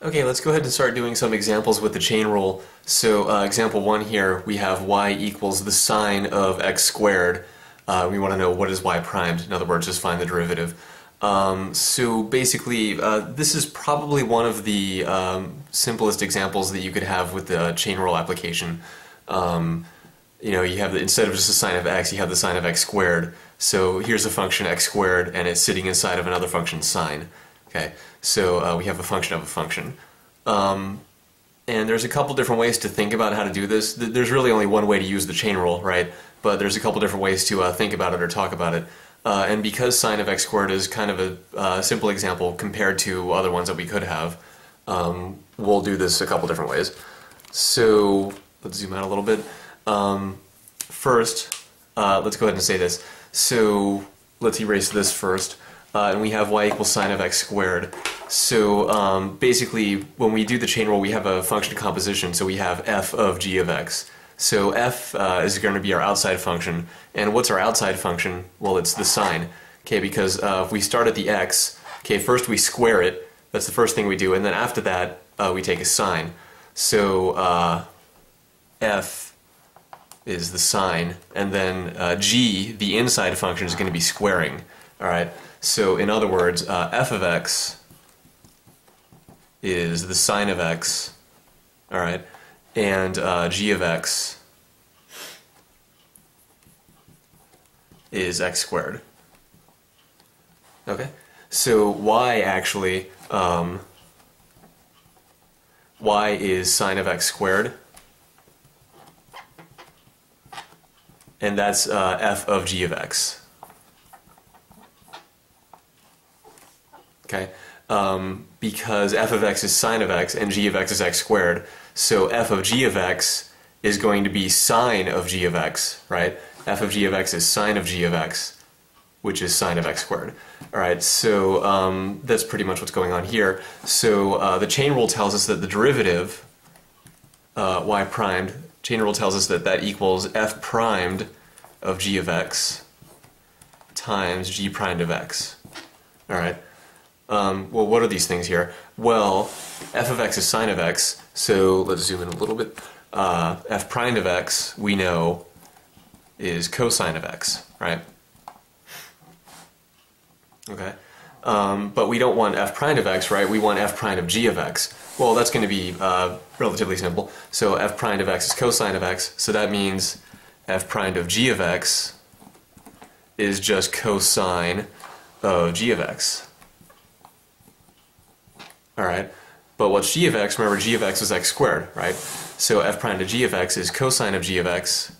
Okay, let's go ahead and start doing some examples with the chain rule. So uh, example one here, we have y equals the sine of x squared. Uh, we want to know what is y primed. In other words, just find the derivative. Um, so basically, uh, this is probably one of the um, simplest examples that you could have with the chain rule application. Um, you know, you have the, instead of just the sine of x, you have the sine of x squared. So here's a function x squared, and it's sitting inside of another function sine. Okay, so uh, we have a function of a function. Um, and there's a couple different ways to think about how to do this. There's really only one way to use the chain rule, right? But there's a couple different ways to uh, think about it or talk about it. Uh, and because sine of x squared is kind of a uh, simple example compared to other ones that we could have, um, we'll do this a couple different ways. So let's zoom out a little bit. Um, first, uh, let's go ahead and say this. So let's erase this first uh, and we have y equals sine of x squared. So um, basically, when we do the chain rule, we have a function composition. So we have f of g of x. So f uh, is going to be our outside function. And what's our outside function? Well, it's the sine. Okay, because uh, if we start at the x, okay, first we square it. That's the first thing we do. And then after that, uh, we take a sine. So uh, f is the sine. And then uh, g, the inside function, is going to be squaring. All right. So in other words, uh, f of x is the sine of x, all right, and uh, g of x is x squared. Okay, so y actually, um, y is sine of x squared, and that's uh, f of g of x. okay? Um, because f of x is sine of x and g of x is x squared. So f of g of x is going to be sine of g of x, right? f of g of x is sine of g of x, which is sine of x squared. All right, so um, that's pretty much what's going on here. So uh, the chain rule tells us that the derivative, uh, y primed, chain rule tells us that that equals f primed of g of x times g primed of x. All right. Um, well, what are these things here? Well, f of x is sine of x, so let's zoom in a little bit. Uh, f prime of x, we know, is cosine of x, right? Okay. Um, but we don't want f prime of x, right? We want f prime of g of x. Well, that's going to be uh, relatively simple. So f prime of x is cosine of x, so that means f prime of g of x is just cosine of g of x. All right. But what's g of x? Remember, g of x is x squared, right? So f prime to g of x is cosine of g of x,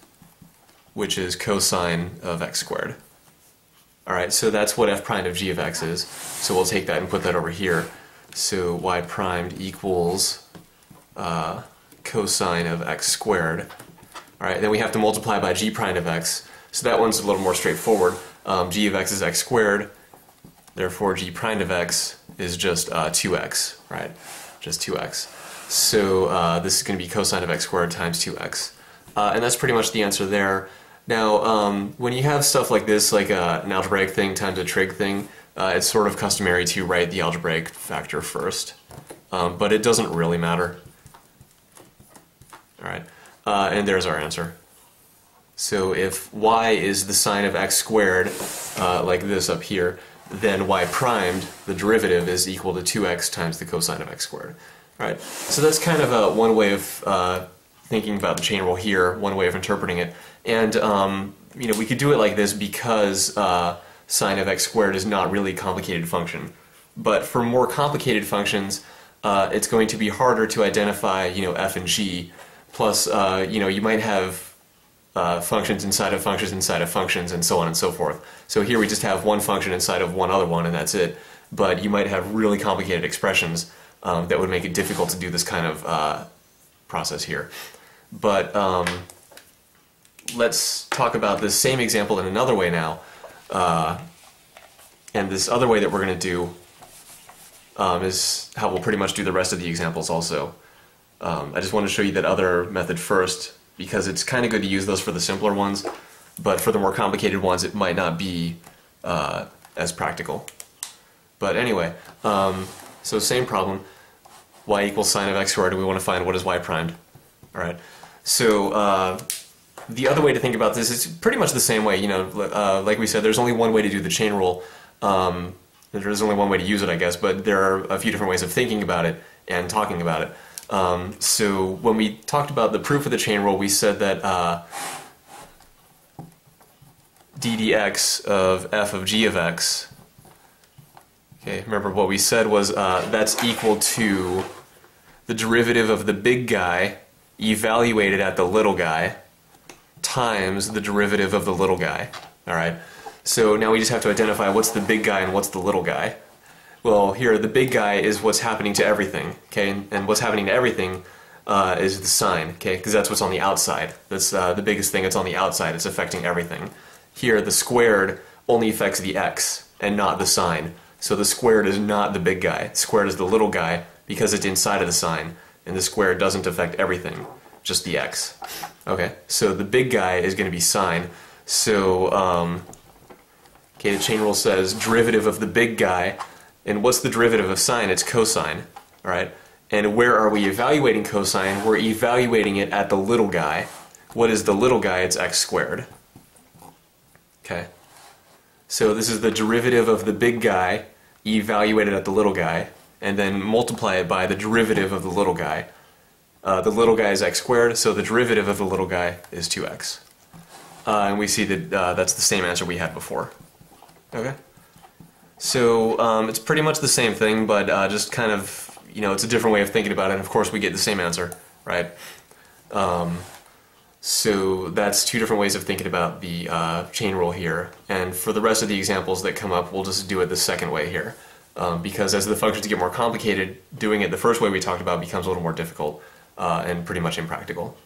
which is cosine of x squared. All right, so that's what f prime of g of x is. So we'll take that and put that over here. So y primed equals uh, cosine of x squared. All right, then we have to multiply by g prime of x. So that one's a little more straightforward. Um, g of x is x squared. Therefore, g prime of x is just uh, 2x, right? Just 2x. So uh, this is going to be cosine of x squared times 2x. Uh, and that's pretty much the answer there. Now, um, when you have stuff like this, like uh, an algebraic thing times a trig thing, uh, it's sort of customary to write the algebraic factor first. Um, but it doesn't really matter. All right, uh, and there's our answer. So if y is the sine of x squared, like this up here, then y primed, the derivative, is equal to 2x times the cosine of x squared. Right? So that's kind of a, one way of uh, thinking about the chain rule here, one way of interpreting it. And um, you know, we could do it like this because uh, sine of x squared is not really a complicated function. But for more complicated functions, uh, it's going to be harder to identify, you know, f and g. Plus, uh, you know, you might have uh, functions inside of functions inside of functions and so on and so forth. So here we just have one function inside of one other one and that's it. But you might have really complicated expressions um, that would make it difficult to do this kind of uh, process here. But um, let's talk about this same example in another way now. Uh, and this other way that we're going to do um, is how we'll pretty much do the rest of the examples also. Um, I just want to show you that other method first because it's kind of good to use those for the simpler ones, but for the more complicated ones, it might not be uh, as practical. But anyway, um, so same problem. y equals sine of x squared, and we want to find what is y primed. All right. So uh, the other way to think about this is pretty much the same way. You know, uh, like we said, there's only one way to do the chain rule. Um, there's only one way to use it, I guess, but there are a few different ways of thinking about it and talking about it. Um, so when we talked about the proof of the chain rule, we said that uh, ddx of f of g of x. Okay, remember what we said was uh, that's equal to the derivative of the big guy evaluated at the little guy times the derivative of the little guy. All right. So now we just have to identify what's the big guy and what's the little guy. Well, here the big guy is what's happening to everything, okay, and, what's happening to everything uh, is the sine, okay, because that's what's on the outside. That's uh, the biggest thing. It's on the outside. It's affecting everything. Here, the squared only affects the x and not the sine. So the squared is not the big guy. Squared is the little guy because it's inside of the sine, and the squared doesn't affect everything, just the x. Okay, so the big guy is going to be sine. So, um, okay, the chain rule says derivative of the big guy, and what's the derivative of sine? It's cosine, all right? And where are we evaluating cosine? We're evaluating it at the little guy. What is the little guy? It's x squared. Okay. So this is the derivative of the big guy evaluated at the little guy, and then multiply it by the derivative of the little guy. Uh, the little guy is x squared, so the derivative of the little guy is 2x. Uh, and we see that uh, that's the same answer we had before. Okay? So um, it's pretty much the same thing, but uh, just kind of, you know, it's a different way of thinking about it, and of course we get the same answer, right? Um, so that's two different ways of thinking about the uh, chain rule here. And for the rest of the examples that come up, we'll just do it the second way here. Um, because as the functions get more complicated, doing it the first way we talked about becomes a little more difficult uh, and pretty much impractical.